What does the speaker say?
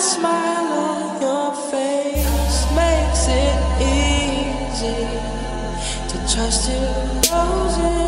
smile on your face makes it easy to trust you. Roses